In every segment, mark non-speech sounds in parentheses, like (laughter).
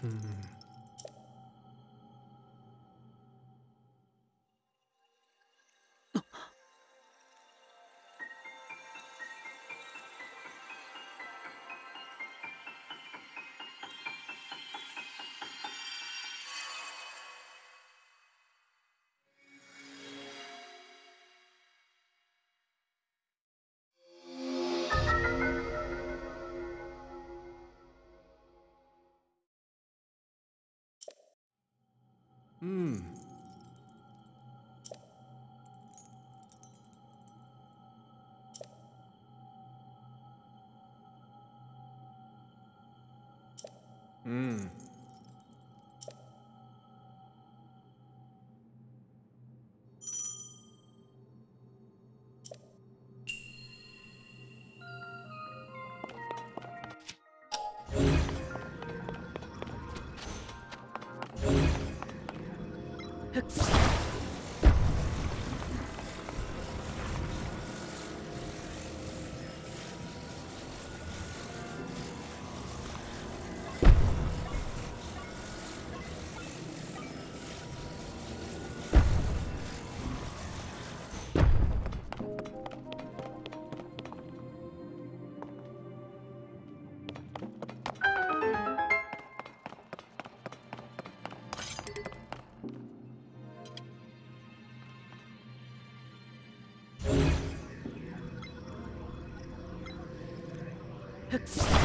Hmm. Hmm. あ! Huh. (laughs)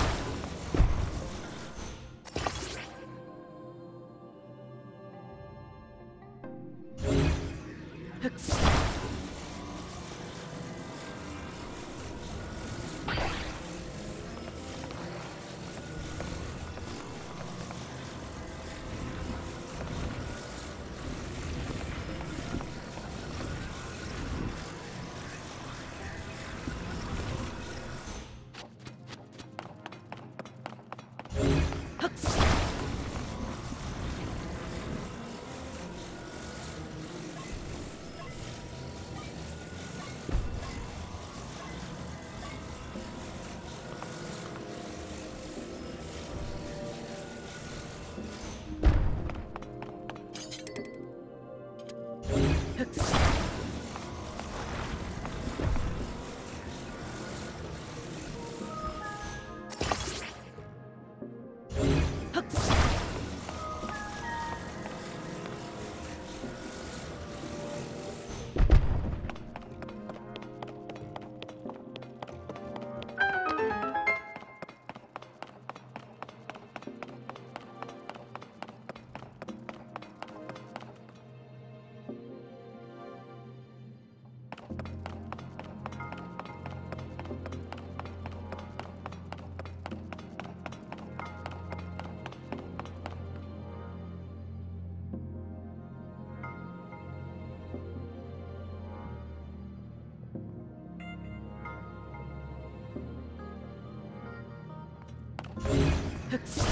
Hooks.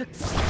Hooks.